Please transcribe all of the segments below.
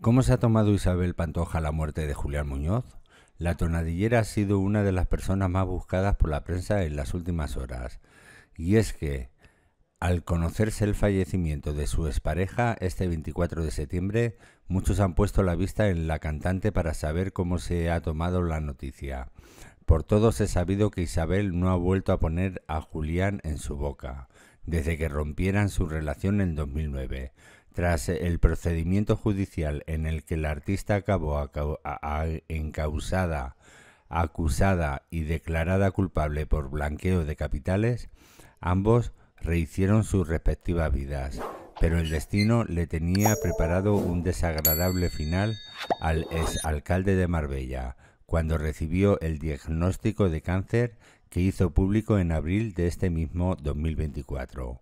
¿Cómo se ha tomado Isabel Pantoja la muerte de Julián Muñoz? La tonadillera ha sido una de las personas más buscadas por la prensa en las últimas horas. Y es que, al conocerse el fallecimiento de su expareja este 24 de septiembre, muchos han puesto la vista en la cantante para saber cómo se ha tomado la noticia. Por todos he sabido que Isabel no ha vuelto a poner a Julián en su boca, desde que rompieran su relación en 2009. Tras el procedimiento judicial en el que la artista acabó encausada, acusada y declarada culpable por blanqueo de capitales, ambos rehicieron sus respectivas vidas, pero el destino le tenía preparado un desagradable final al exalcalde de Marbella, cuando recibió el diagnóstico de cáncer que hizo público en abril de este mismo 2024.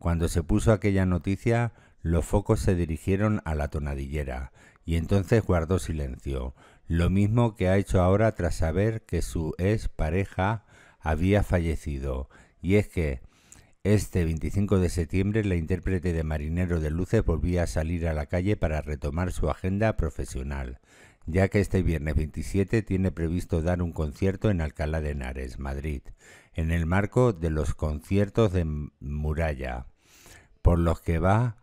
Cuando se puso aquella noticia, los focos se dirigieron a la tonadillera, y entonces guardó silencio, lo mismo que ha hecho ahora tras saber que su ex pareja había fallecido, y es que este 25 de septiembre la intérprete de Marinero de Luces volvía a salir a la calle para retomar su agenda profesional, ya que este viernes 27 tiene previsto dar un concierto en Alcalá de Henares, Madrid, en el marco de los conciertos de Muralla, por los que va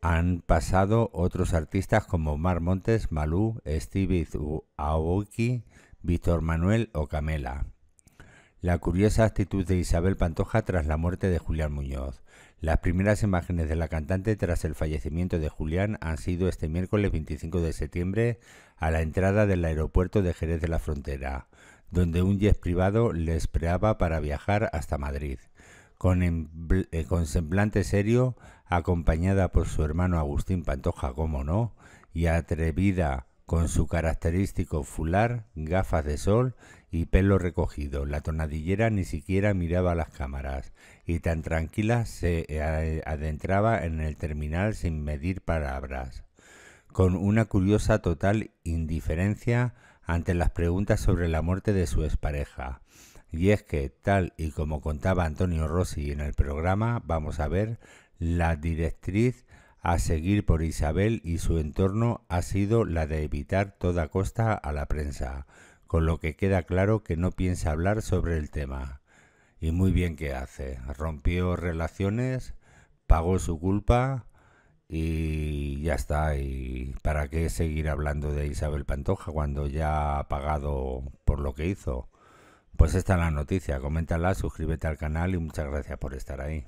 han pasado otros artistas como Mar Montes, Malú, Stevie Aoki, Víctor Manuel o Camela. La curiosa actitud de Isabel Pantoja tras la muerte de Julián Muñoz. Las primeras imágenes de la cantante tras el fallecimiento de Julián han sido este miércoles 25 de septiembre a la entrada del aeropuerto de Jerez de la Frontera, donde un jet privado le esperaba para viajar hasta Madrid. Con, eh, con semblante serio, acompañada por su hermano Agustín Pantoja, como no, y atrevida con su característico fular, gafas de sol y pelo recogido. La tonadillera ni siquiera miraba las cámaras y tan tranquila se eh, adentraba en el terminal sin medir palabras, con una curiosa total indiferencia ante las preguntas sobre la muerte de su expareja. Y es que, tal y como contaba Antonio Rossi en el programa, vamos a ver la directriz a seguir por Isabel y su entorno ha sido la de evitar toda costa a la prensa, con lo que queda claro que no piensa hablar sobre el tema. Y muy bien que hace. Rompió relaciones, pagó su culpa y ya está. ¿Y para qué seguir hablando de Isabel Pantoja cuando ya ha pagado por lo que hizo? Pues esta es la noticia. Coméntala, suscríbete al canal y muchas gracias por estar ahí.